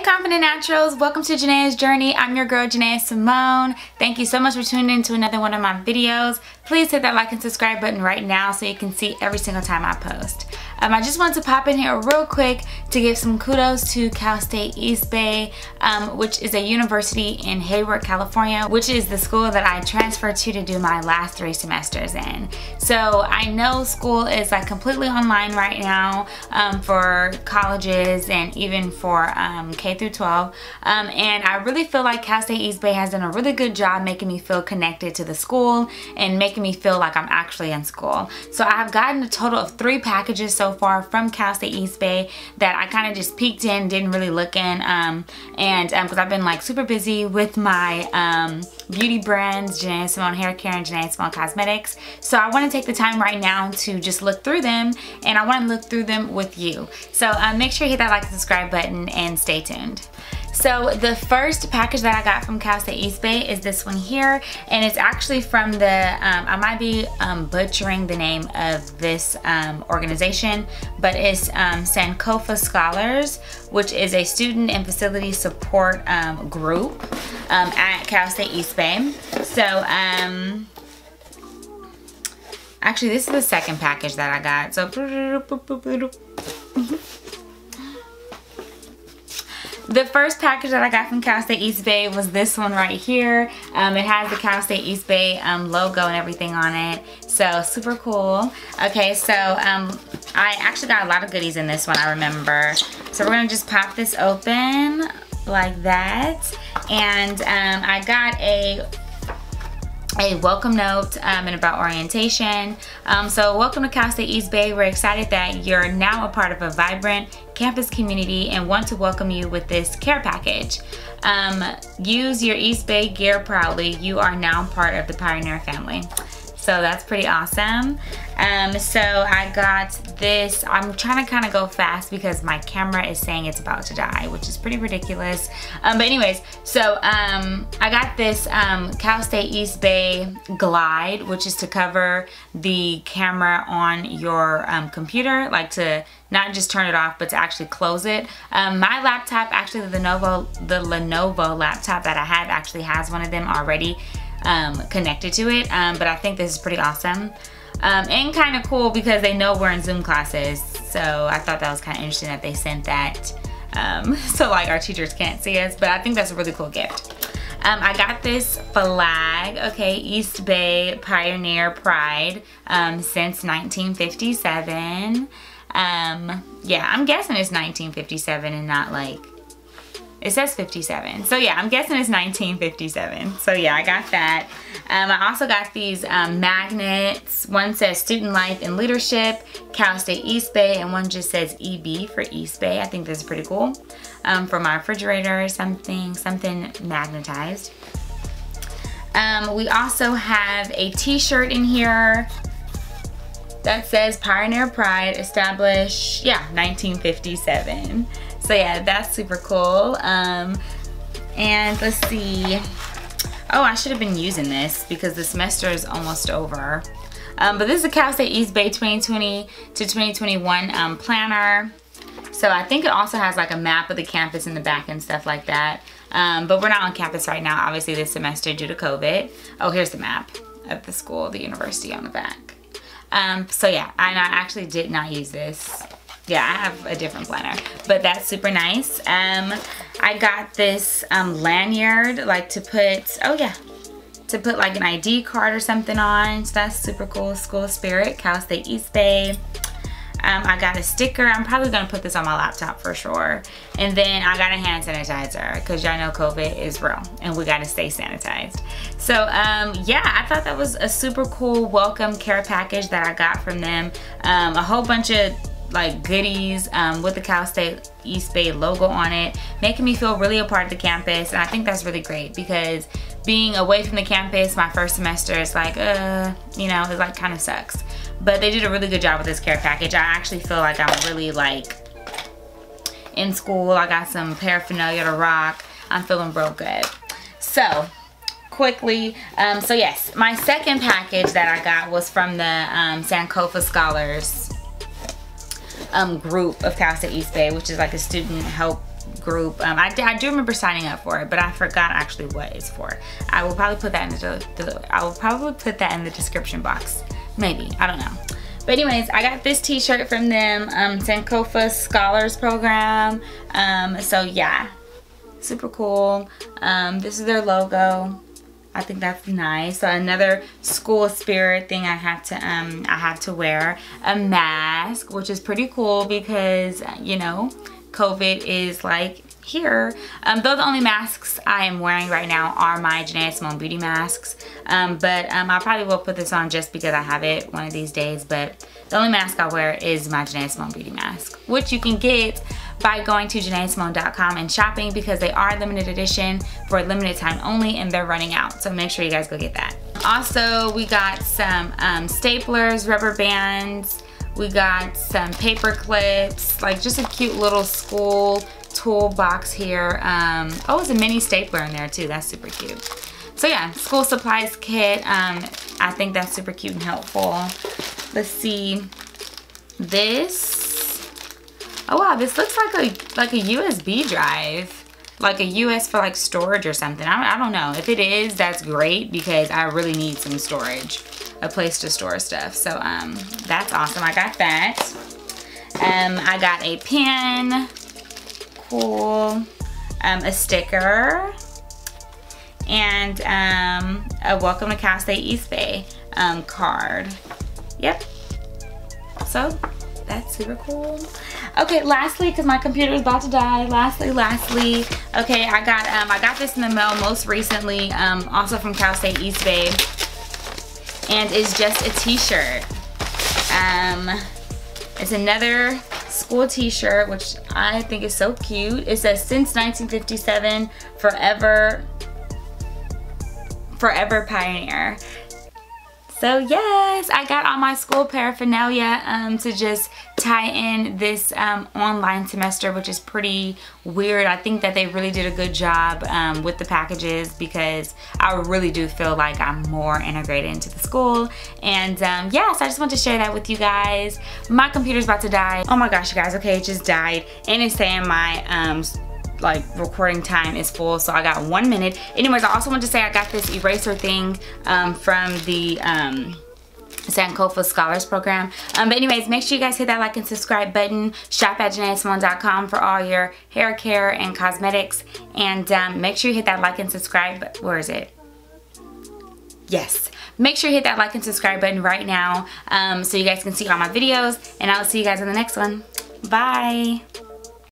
Hey Confident Naturals, welcome to Janeah's Journey. I'm your girl Janeah Simone. Thank you so much for tuning in to another one of my videos. Please hit that like and subscribe button right now so you can see every single time I post. Um, I just want to pop in here real quick to give some kudos to Cal State East Bay, um, which is a university in Hayward, California, which is the school that I transferred to to do my last three semesters in. So I know school is like completely online right now um, for colleges and even for um, K through 12. Um, and I really feel like Cal State East Bay has done a really good job making me feel connected to the school and making me feel like I'm actually in school. So I have gotten a total of three packages so far from Cal State East Bay that I kind of just peeked in, didn't really look in. Um, and because um, I've been like super busy with my um, beauty brands, Janeah Simone Hair Care and Janeah Simone Cosmetics. So I want to take the time right now to just look through them and I want to look through them with you. So um, make sure you hit that like and subscribe button and stay tuned. So the first package that I got from Cal State East Bay is this one here and it's actually from the, um, I might be um, butchering the name of this um, organization, but it's um, Sankofa Scholars, which is a student and facility support um, group um, at Cal State East Bay. So, actually this is the second package that I got. So, The first package that I got from Cal State East Bay was this one right here. Um, it has the Cal State East Bay um, logo and everything on it. So super cool. Okay, so um, I actually got a lot of goodies in this one, I remember. So we're gonna just pop this open like that. And um, I got a a welcome note um, and about orientation. Um, so welcome to Cal State East Bay. We're excited that you're now a part of a vibrant campus community and want to welcome you with this care package. Um, use your East Bay gear proudly. You are now part of the Pioneer family. So that's pretty awesome. Um, so I got this, I'm trying to kind of go fast because my camera is saying it's about to die, which is pretty ridiculous. Um, but anyways, so um, I got this um, Cal State East Bay Glide, which is to cover the camera on your um, computer, like to not just turn it off, but to actually close it. Um, my laptop, actually the Lenovo, the Lenovo laptop that I have actually has one of them already um, connected to it. Um, but I think this is pretty awesome. Um, and kind of cool because they know we're in Zoom classes. So I thought that was kind of interesting that they sent that. Um, so like our teachers can't see us, but I think that's a really cool gift. Um, I got this flag, okay, East Bay Pioneer Pride um, since 1957. Um, yeah, I'm guessing it's 1957 and not like it says 57. So yeah, I'm guessing it's 1957. So yeah, I got that. Um, I also got these um, magnets. One says Student Life and Leadership, Cal State East Bay, and one just says EB for East Bay. I think this is pretty cool. Um, for my refrigerator or something, something magnetized. Um, we also have a t-shirt in here that says Pioneer Pride established, yeah, 1957. So yeah, that's super cool. Um, and let's see. Oh, I should have been using this because the semester is almost over. Um, but this is a Cal State East Bay 2020 to 2021 um, planner. So I think it also has like a map of the campus in the back and stuff like that. Um, but we're not on campus right now, obviously this semester due to COVID. Oh, here's the map of the school, the university on the back. Um, so yeah, and I actually did not use this yeah, I have a different planner, but that's super nice. Um, I got this um, lanyard, like to put, oh yeah, to put like an ID card or something on. So that's super cool. School Spirit, Cal State East Bay. Um, I got a sticker. I'm probably gonna put this on my laptop for sure. And then I got a hand sanitizer because y'all know COVID is real and we gotta stay sanitized. So um, yeah, I thought that was a super cool welcome care package that I got from them. Um, a whole bunch of like goodies um, with the Cal State East Bay logo on it, making me feel really a part of the campus. And I think that's really great because being away from the campus my first semester is like, uh, you know, it like kind of sucks. But they did a really good job with this care package. I actually feel like I'm really like in school. I got some paraphernalia to rock. I'm feeling real good. So, quickly. Um, so yes, my second package that I got was from the um, Sankofa Scholars um, group of Cal State East Bay, which is like a student help group. Um, I, I, do remember signing up for it, but I forgot actually what it's for. I will probably put that in the, the I will probably put that in the description box. Maybe, I don't know. But anyways, I got this t-shirt from them, um, Sankofa Scholars Program. Um, so yeah, super cool. Um, this is their logo. I think that's nice. So another school spirit thing I have to um I have to wear a mask, which is pretty cool because you know COVID is like here. Um, though the only masks I am wearing right now are my Janeah Simone Beauty masks. Um, but um, I probably will put this on just because I have it one of these days. But the only mask I wear is my Janeah Simone Beauty mask, which you can get by going to JaneahSimone.com and shopping because they are limited edition for a limited time only and they're running out. So make sure you guys go get that. Also, we got some um, staplers, rubber bands, we got some paper clips, like just a cute little school toolbox here. Um, oh, there's a mini stapler in there too. That's super cute. So yeah, school supplies kit. Um, I think that's super cute and helpful. Let's see. This Oh wow, this looks like a like a USB drive. Like a US for like storage or something. I, I don't know. If it is, that's great because I really need some storage. A place to store stuff. So um, that's awesome. I got that. Um, I got a pen. Cool. Um, a sticker. And um, a Welcome to Cal State East Bay um, card. Yep. So that's super cool. Okay, lastly, because my computer is about to die. Lastly, lastly, okay, I got um, I got this in the mail most recently, um, also from Cal State East Bay, and it's just a T-shirt. Um, it's another school T-shirt, which I think is so cute. It says since 1957, forever, forever pioneer. So yes, I got all my school paraphernalia um, to just tie in this um, online semester, which is pretty weird. I think that they really did a good job um, with the packages because I really do feel like I'm more integrated into the school. And um, yeah, so I just want to share that with you guys. My computer's about to die. Oh my gosh, you guys, okay, it just died. And it's saying my um, like recording time is full so I got one minute anyways I also want to say I got this eraser thing um, from the um, Sankofa Scholars Program. Um, but anyways, make sure you guys hit that like and subscribe button. Shop at JaneahSimone.com for all your hair care and cosmetics. And um, make sure you hit that like and subscribe. Where is it? Yes. Make sure you hit that like and subscribe button right now um, so you guys can see all my videos. And I'll see you guys in the next one. Bye.